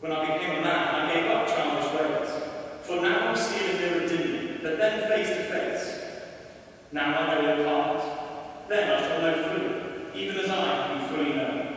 When I became a man, I gave up childish ways. For now I see in a mirror dimly, but then face to face. Now I know apart, then I shall know fully, even as I am fully known.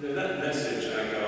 That message I got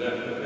and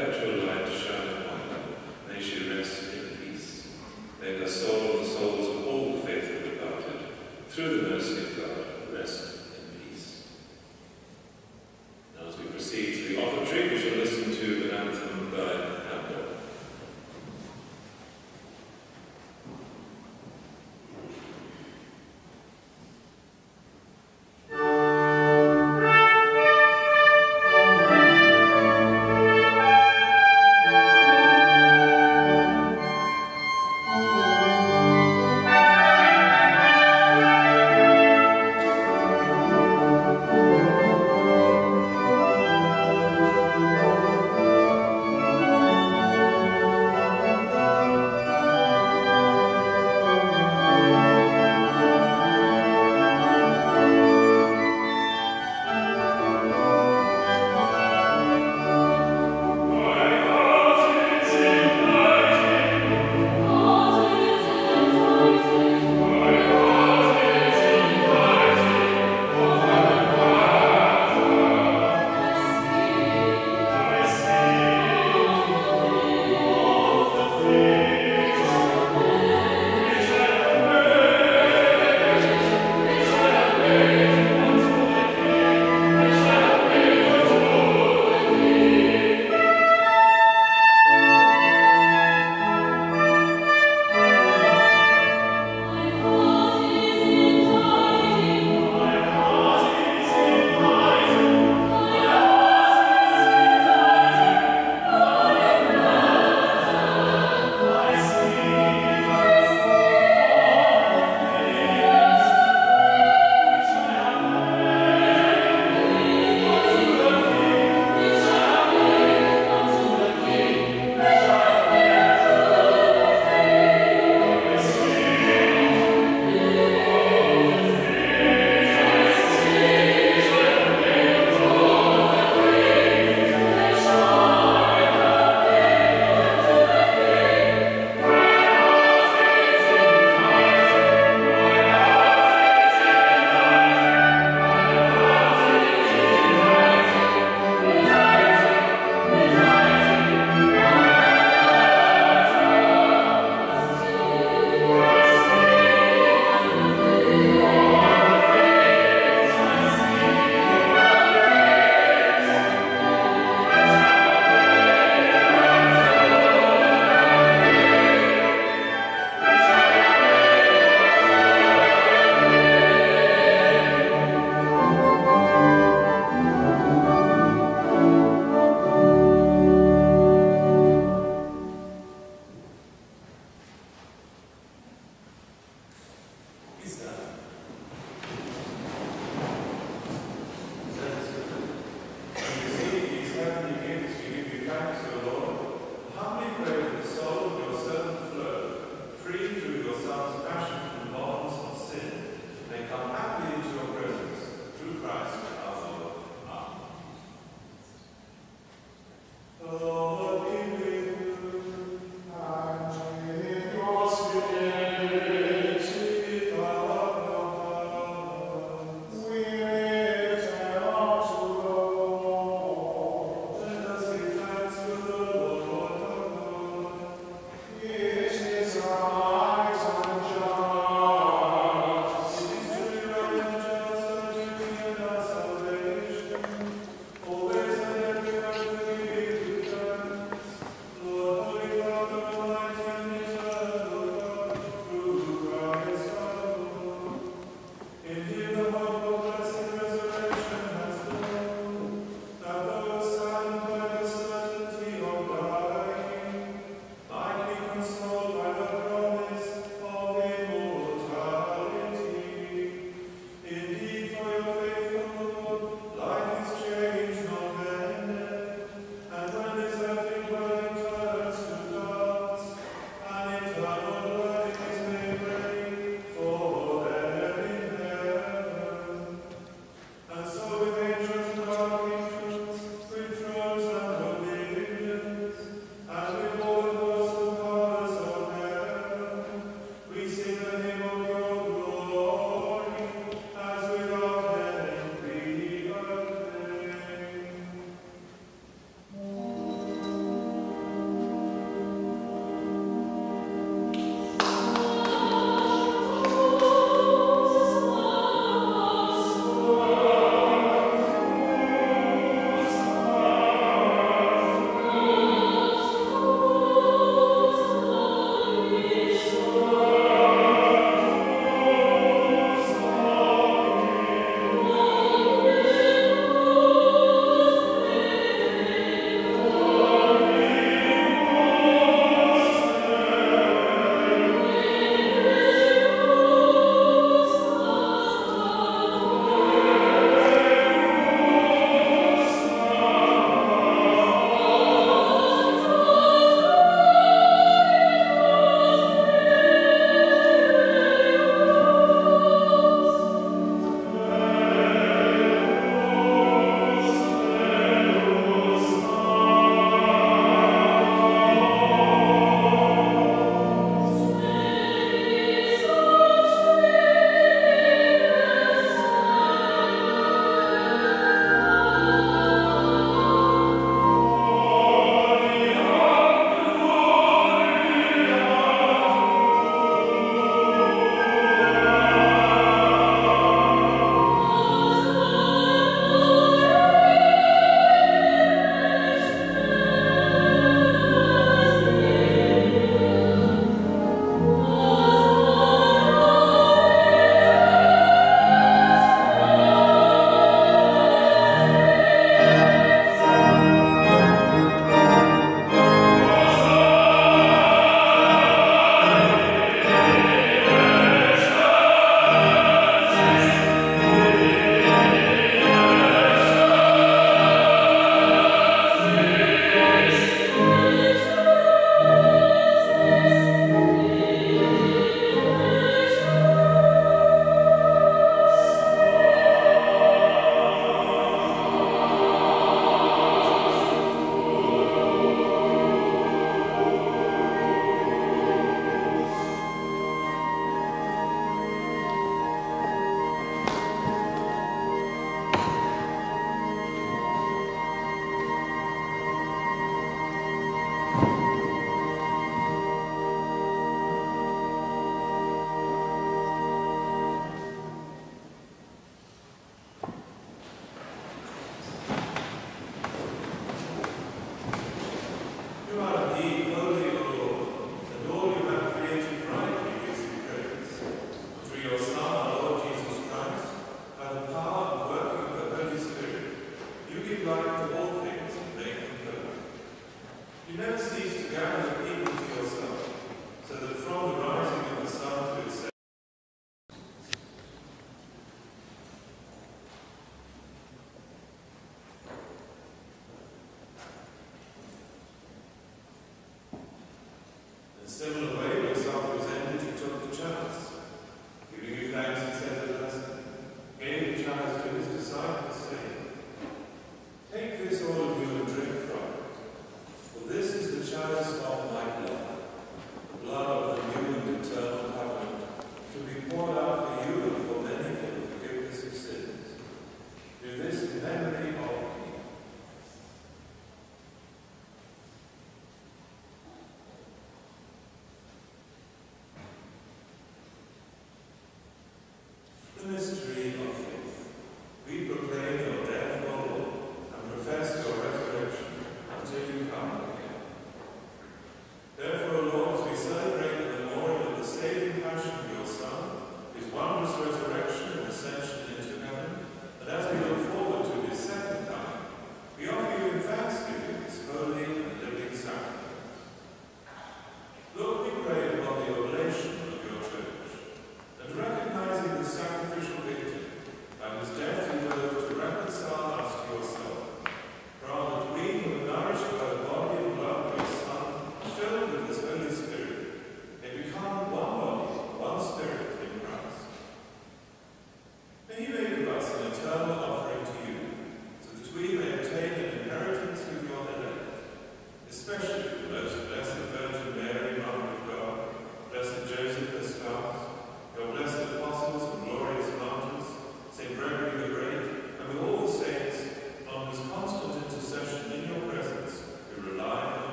similar